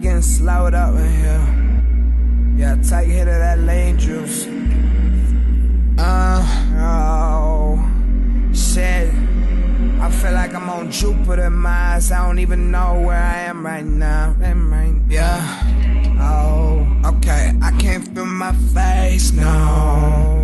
getting slowed up in here. Yeah, take hit of that lean juice. Uh, oh, shit. I feel like I'm on Jupiter Mars. I don't even know where I am right now. Yeah. Oh, okay. I can't feel my face. No,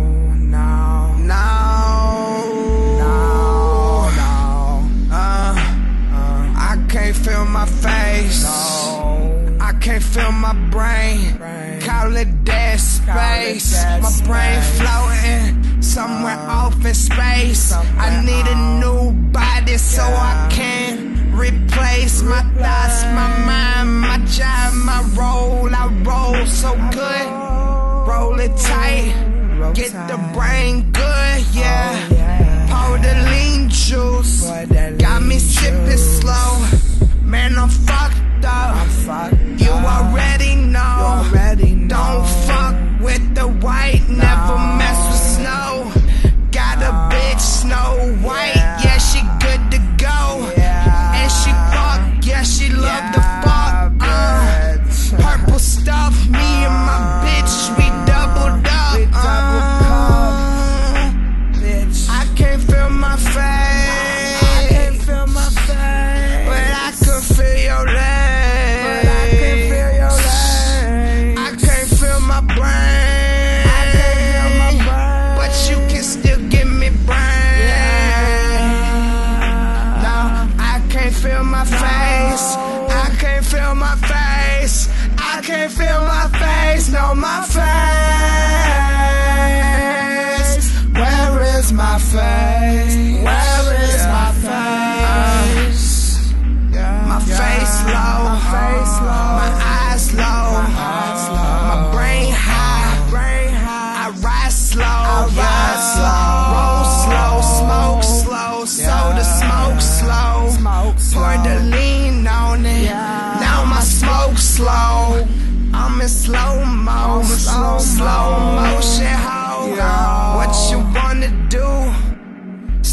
can't feel my brain. brain. Call it dead space. Dead my brain floating somewhere uh, off in space. Somewhere I need a new body so. I can replace my thoughts, my mind, my job, my role. I roll so good. Roll it tight. Get the brain good, yeah. Pour the lean juice. Got me sipping slow. Man, I'm fucked up. You already feel my face. I can't feel my face. I can't feel my face. No, my face.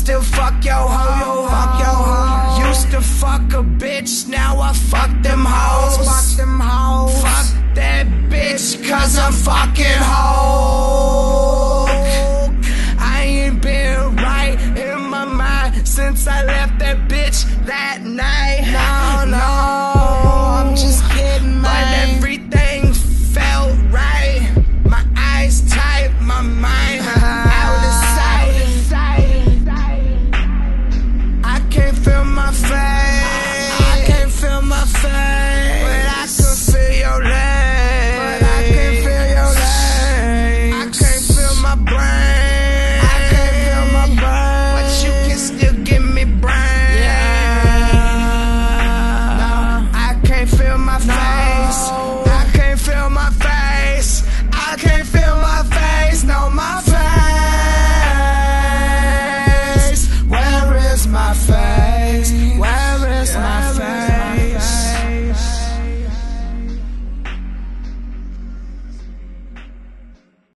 Still fuck your hoe, fuck your hoe. Used to fuck a bitch, now I fuck them hoes. Fuck them hoes. Fuck that bitch, cause I'm fucking hoe. I ain't been right in my mind since I left that bitch that night.